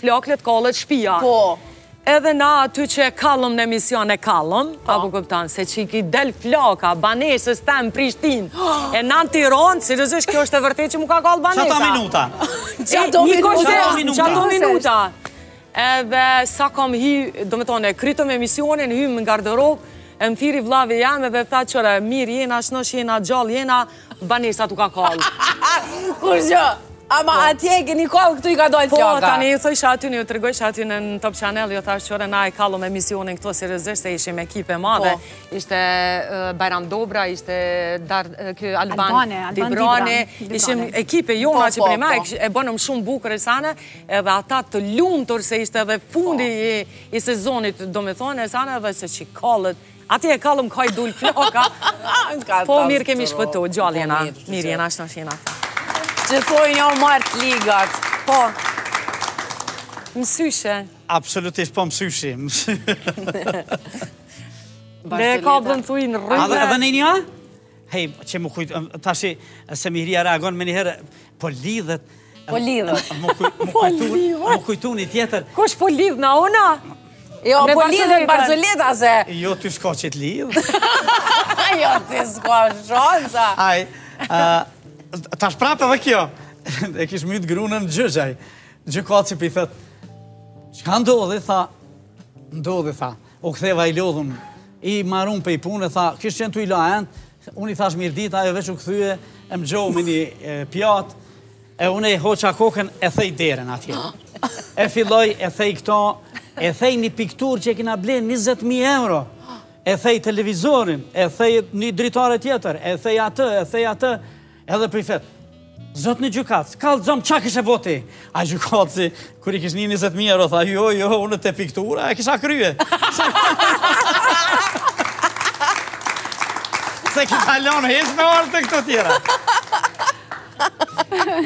Flakë, kallet shpia. Po. Edhe na atje që e kallëm në emision e kallëm, po. a po kupton, se që i ki dalë flaka, banesës të në Prishtin, e në në Tiron, si dhe zësh, kjo është e vërtetë që m'u ka kallë banesa. Qato minuta. Qato minuta. Qato minuta. Edhe sa kom hi, do me thonë, e krytëm emisionin, hymë në garderobë, e më thiri vllavi jem edhe tha çyre, mirë jena, shnosh jena, gjallë jena, Banesa t'u ka kallë. Kurgjë? Ama po. atje e keni kallë, këtu i ka dalë flaka. Po, tani ju thoj që aty ju tregoj që aty në Top Channel, ju thashë çyre na e kallëm emisionin këtu seriosisht, se ishim ekip e madhe. Po. Ishte Bajram Dobra, ishte Alban Dibrani, ishim ekipe jo ma që prima, e bënëm shumë bukur e sene, edhe ata të lumë tërë se ishte edhe fundi i sezonit, do me thonë e sene, edhe se që kallët, Atje e kallëm, ka dalë flaka. Po mirë kemi shpëtu, gjallë po, jena. Mirë jena, ashtë në shina. Që thojnë i marrtë ligat. Po. Mësysh e. Absolutisht, po mësysh. Dhe e ka bëndë thuj në rrëve. A edhe në një? Hej, që m'u kujtu, tashi, se Mihria reagon menjëherë, po lidhët. Po lidhët. Po lidhët. M'u kujtu një tjetër. Kush po lidhë na ona? Jo, po lidhët barzoleta se. Jo, ty s'ka që të lidhë. Jo, ty shko shonë, sa. Aj, tash prapë edhe kjo. E kish mytë grunë njëfar. Gjykatësi po i thotë, çka ndodhi, tha, ndodhi, tha. U ktheva i lodhun, i marun prej pune, tha, kishë qenë tu i la enët, unë i thash mirëdita, ajo veç u kthye, e më gjujti me një pjatë, e unë e hoqa kokën, e thej derën atje. E filloj, e thej këto, e thej një piktur që e kena ble 20.000 euro, e thej televizorin, e thej një dritare tjetër, e thej atë, e thej atë, Edhe e pyet, Zotni gjykatës, kallëzom ça kishe bo ti? A gjykatësi, kur i kish ni njëzet mijë euro tha, jo, jo, unë te piktura, e kisha krye. Se kisha lon hiç me ardhë te këto tjera.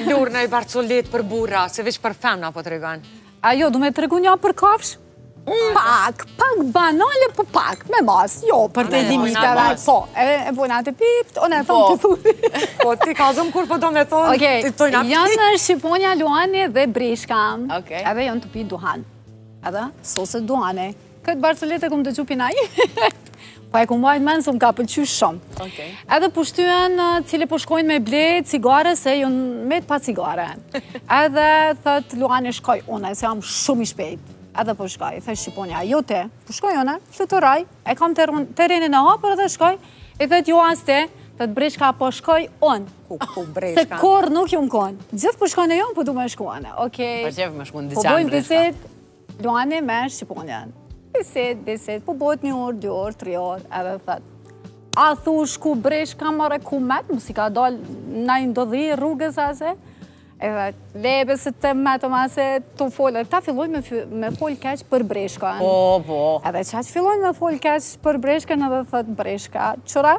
Lur një barcoletë për burra, se veç për femna po tregon. A jo, du me tregu nja për kafsh? Pak, pak banale, po pak, me mas, jo, për të limita dhe, po, e bojna bip, unë e thonë po. të thuti. Po, ti ka dhëmë kur po do me thonë, ti të tojnë apë Janë shqiponja, luani dhe breshka, edhe janë tu pi duhan, edhe sosët duhani. Këtë barcoletë e kom dëgju prej ati. Pa e kum mbajt men, se më ka pëlqy shumë. Edhe po shtyhen, cili po shkon me ble cigare, se jonë met pa cigare. Edhe thot, Luani shkoj une, se jam shumë i shpejt. Edhe po shkoj, thot Shqiponja, jo ti, po shkoj une, fluturaj, e kam terenin e hapër edhe shkoj, i thot jo as ti, thot breshka po shkoj unë. Kuku breshka? Se kurr nuk je me konë. Gjithë po shkojnë e jo, po du me shku unë, okej. Po gjithë me shkojnë, po diqanë breshka. Luani me Shqiponjan. Bised, bised, po bohet një orë, dy orë, tri orë, edhe thot. A thu shku breshka more ku met, mos i ka dal naj ndodhi rrugës ase, edhe lebe se të metë ma se të folë, tash fillojnë me, me folë keq për breshka. Po, po. Edhe që fillojnë me folë keq për breshka, edhe thot breshka, qëra?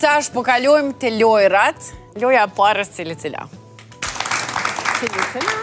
Tash po kalojmë te lojrat, loja e parë cili cila. Cili cila.